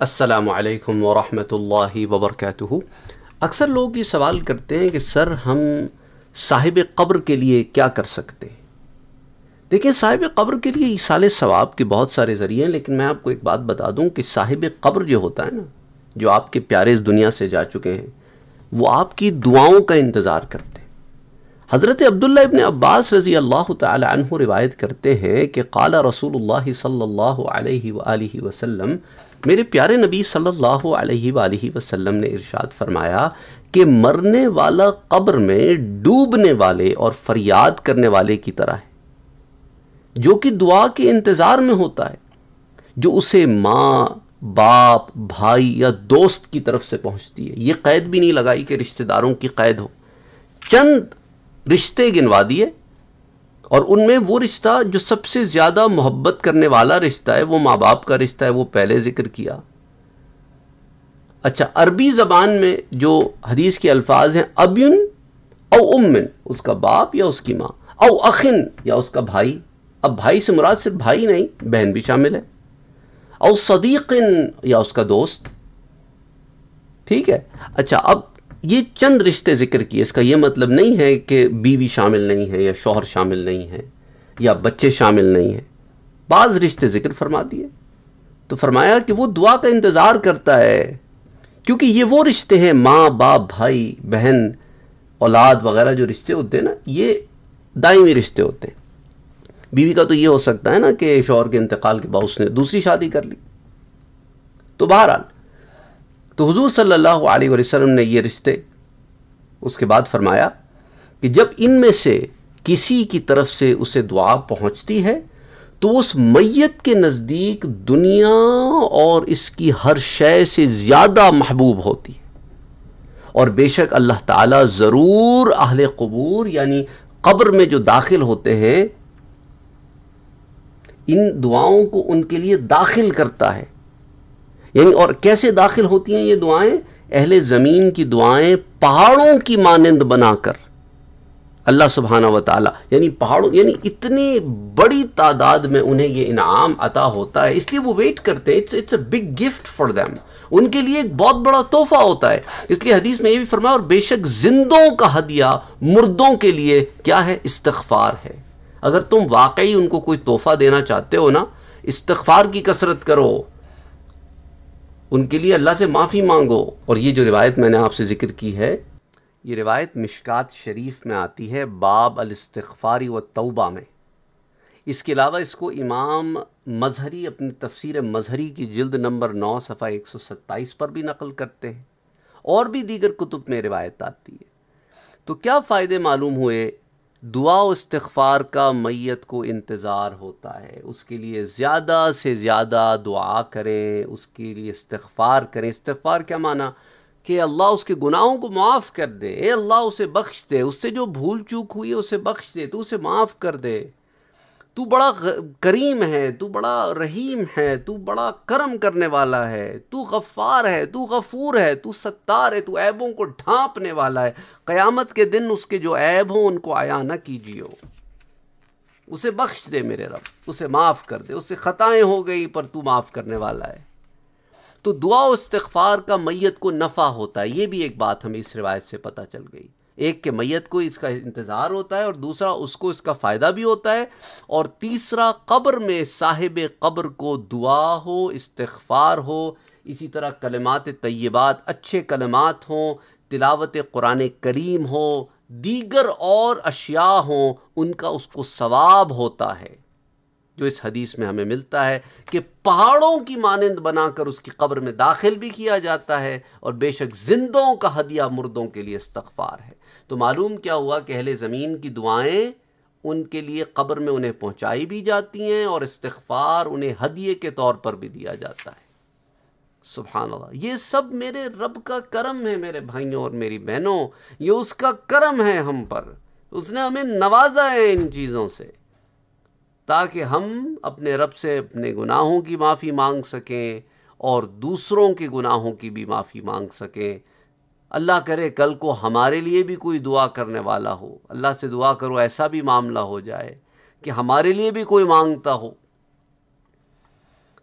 असलकम वरहमतुल्लाहि वबरकातुहू। अक्सर लोग ये सवाल करते हैं कि, सर, हम साहिब कब्र के लिए क्या कर सकते? हैं देखिए, साहिब कब्र के लिए ईसाल सवाब के बहुत सारे ज़रिए हैं, लेकिन मैं आपको एक बात बता दूँ कि साहिब कब्र जो होता है ना, जो आपके प्यारे इस दुनिया से जा चुके हैं, वो आपकी दुआओं का इंतज़ार करते हैं। हज़रत अब्दुल्ला इबन अब्बास रज़ी अल्लाह तु रिवायत करते हैं कि काला सल्लल्लाहु अलैहि वसल्लम, मेरे प्यारे नबी अलैहि वसल्लम ने इरशाद फरमाया कि मरने वाला कब्र में डूबने वाले और फरियाद करने वाले की तरह है, जो कि दुआ के इंतज़ार में होता है, जो उसे माँ, बाप, भाई या दोस्त की तरफ़ से पहुँचती है। ये कैद भी नहीं लगाई कि रिश्तेदारों की कैद हो। चंद रिश्ते गिनवा दिए और उनमें वो रिश्ता जो सबसे ज़्यादा मोहब्बत करने वाला रिश्ता है, वो माँ बाप का रिश्ता है, वो पहले ज़िक्र किया। अच्छा अरबी ज़बान में जो हदीस के अल्फाज हैं, अबयुन औ उमिन उसका बाप या उसकी माँ, औ अखिन या उसका भाई। अब भाई से मुराद सिर्फ़ भाई नहीं, बहन भी शामिल है। औ सदीकिन या उसका दोस्त। ठीक है? अच्छा अब ये चंद रिश्ते ज़िक्र किए, इसका ये मतलब नहीं है कि बीवी शामिल नहीं है या शोहर शामिल नहीं है या बच्चे शामिल नहीं हैं। बाज़ रिश्ते ज़िक्र फरमा दिए। तो फरमाया कि वो दुआ का इंतज़ार करता है, क्योंकि ये वो रिश्ते हैं, माँ, बाप, भाई, बहन, औलाद वगैरह जो रिश्ते होते हैं ना, ये दायमी रिश्ते होते हैं। बीवी का तो ये हो सकता है ना कि शोहर के इंतकाल के बाद उसने दूसरी शादी कर ली। तो बहरहाल तो हुजूर सल्लल्लाहु अलैहि वसल्लम ने ये रिश्ते उसके बाद फरमाया कि जब इनमें से किसी की तरफ़ से उसे दुआ पहुँचती है तो उस मैयत के नज़दीक दुनिया और इसकी हर शय से ज़्यादा महबूब होती है। और बेशक अल्लाह ताला ज़रूर अहल कबूर यानी कब्र में जो दाखिल होते हैं, इन दुआओं को उनके लिए दाखिल करता है। यानी और कैसे दाखिल होती हैं ये दुआएँ? अहले ज़मीन की दुआएँ पहाड़ों की मानंद बनाकर। अल्लाह सुबहाना व यानी पहाड़ों, यानी इतनी बड़ी तादाद में उन्हें ये इनाम अता होता है, इसलिए वो वेट करते हैं it's it's a big gift for them उनके लिए एक बहुत बड़ा तोहफा होता है। इसलिए हदीस में ये भी फरमाया, और बेशक जिंदों का हदिया मुर्दों के लिए क्या है? इस्तगफार है। अगर तुम वाकई उनको कोई तोहफा देना चाहते हो ना, इस्तगफार की कसरत करो। उनके लिए अल्लाह से माफ़ी मांगो। और ये जो रिवायत मैंने आपसे ज़िक्र की है, ये रिवायत मिशकात शरीफ में आती है बाब अलस्तफ़ारी व तौबा में। इसके अलावा इसको इमाम मजहरी अपनी तफसीर मजहरी की जल्द नंबर नौ, सफ़ा एक सौ सत्ताईस पर भी नकल करते हैं। और भी दीगर कुतुब में रिवायत आती है। तो क्या फ़ायदे मालूम हुए दुआ इस्तफ़ार का मैत को इंतज़ार होता है। उसके लिए ज़्यादा से ज़्यादा दुआ करें, उसके लिए इस्तफ़ार करें। इस्तार क्या माना? कि अल्लाह उसके गुनाहों को माफ़ कर दे, अल्लाह उसे बख्श दे। उससे जो भूल चूक हुई है, उसे बख्श दे तो उसे माफ़ कर दे। तू बड़ा करीम है, तू बड़ा रहीम है, तू बड़ा करम करने वाला है, तू गफ़ार है, तू गफूर है, तू सत्तार है, तू ऐबों को ढांपने वाला है। क़यामत के दिन उसके जो ऐब हों, उनको आया न कीजिए उसे बख्श दे मेरे रब, उसे माफ़ कर दे, उससे ख़ताएँ हो गई, पर तू माफ़ करने वाला है। तो दुआ इस्तफ़ार का मैत को नफ़ा होता है, ये भी एक बात हमें इस रिवायत से पता चल गई। एक के मैत को इसका इंतज़ार होता है और दूसरा उसको इसका फ़ायदा भी होता है और तीसरा कब्र में साहिब कब्र को दुआ हो इस्तफ़ार हो, इसी तरह कलमात तय्यबात अच्छे कलमात हों, तिलावत कुरान करीम हो, दीगर और अशिया हों, उनका उसको सवाब होता है। जो इस हदीस में हमें मिलता है कि पहाड़ों की मानंद बनाकर उसकी कब्र में दाखिल भी किया जाता है और बेशक जिंदों का हदिया मुर्दों के लिए इस्तफ़ार है। तो मालूम क्या हुआ कि अहले ज़मीन की दुआएँ उनके लिए कब्र में उन्हें पहुंचाई भी जाती हैं और इस्तफ़ार उन्हें हदिये के तौर पर भी दिया जाता है। सुबहान अल्लाह ये सब मेरे रब का करम है मेरे भाइयों और मेरी बहनों, ये उसका करम है हम पर। उसने हमें नवाजा है इन चीज़ों से, ताकि हम अपने रब से अपने गुनाहों की माफ़ी मांग सकें और दूसरों के गुनाहों की भी माफ़ी मांग सकें। अल्लाह करे, कल को हमारे लिए भी कोई दुआ करने वाला हो। अल्लाह से दुआ करो, ऐसा भी मामला हो जाए कि हमारे लिए भी कोई माँगता हो।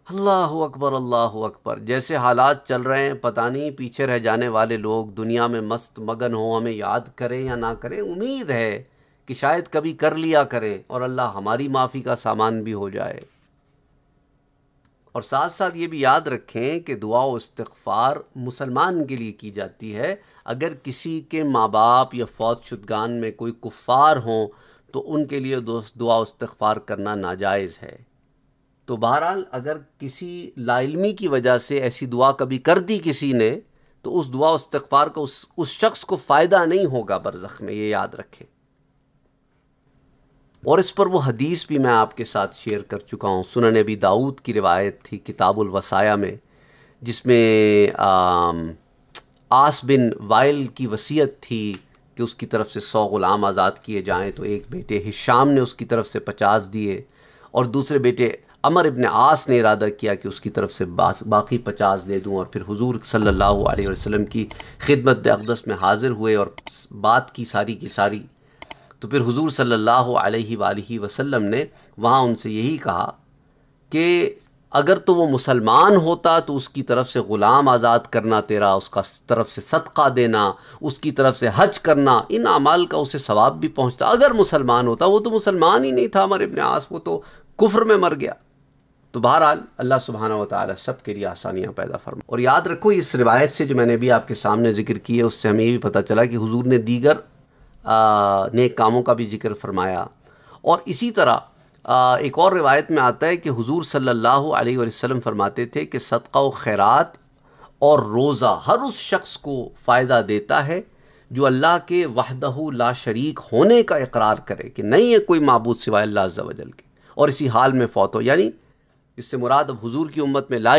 अल्लाह अकबर अल्लाह अकबर। जैसे हालात चल रहे हैं, पता नहीं पीछे रह जाने वाले लोग दुनिया में मस्त मगन हो, हमें याद करें या ना करें, उम्मीद है कि शायद कभी कर लिया करें और अल्लाह हमारी माफ़ी का सामान भी हो जाए। और साथ साथ ये भी याद रखें कि दुआ इस्तफ़ार मुसलमान के लिए की जाती है। अगर किसी के माँ बाप या फौज शुदगान में कोई कुफ़ार हों तो उनके लिए दुआ इस्तफ़ार करना नाजायज़ है। तो बहरहाल, अगर किसी लाइलमी की वजह से ऐसी दुआ कभी कर दी किसी ने तो उस दुआ इस्तफ़ार का उस उस शख्स को फ़ायदा नहीं होगा बरज़ख में, ये याद रखें। और इस पर वो हदीस भी मैं आपके साथ शेयर कर चुका हूँ। सुनन नबी दाऊद की रिवायत थी किताबुल वसाया में, जिसमें आस बिन वाइल की वसीयत थी कि उसकी तरफ़ से सौ ग़ुलाम आज़ाद किए जाएँ तो एक बेटे हिशाम ने उसकी तरफ़ से पचास दिए और दूसरे बेटे अमर इबन आस ने इरादा किया कि उसकी तरफ़ से बाकी पचास दे दूँ और फिर हुजूर सल्लल्लाहु अलैहि वसल्लम की खिदमत अकदस में हाज़िर हुए और बात की सारी की सारी तो फिर हुजूर सल्लल्लाहु अलैहि वसल्लम ने वहाँ उनसे यही कहा कि अगर तो वो मुसलमान होता तो उसकी तरफ़ से ग़ुलाम आज़ाद करना तेरा, उसका तरफ़ से सदका देना, उसकी तरफ़ से हज करना, इन अमाल का उसे सवाब भी पहुँचता। अगर मुसलमान होता, वो तो मुसलमान ही नहीं था हमारे अपने आस, वो तो कुफ्र में मर गया। तो बहरहाल, अल्लाह सुबहाना व सब के लिए आसानियाँ पैदा फरमा। और याद रखो, इस रिवायत से जो मैंने भी आपके सामने ज़िक्र की है, उससे हमें ये भी पता चला कि हुजूर ने दीगर नेक कामों का भी ज़िक्र फरमाया। और इसी तरह आ, एक और रिवायत में आता है कि हुजूर सल्लल्लाहु अलैहि वसल्लम फरमाते थे कि सदक़ा व खैरात और रोज़ा हर उस शख्स को फ़ायदा देता है जो अल्लाह के वहदहू ला शरीक होने का इकरार करे कि नहीं है कोई मबूद सिवाय अल्लाह वजल के। और इसी हाल में फ़ौत हो यानी इससे मुराद अब हुजूर की उम्मत में ला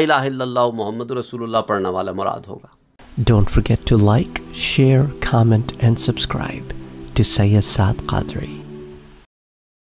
मोहम्मद रसूलुल्लाह पढ़ने वाला मुराद होगा। Don't forget to like, share, comment and subscribe. To Sayyid Saad Qadri.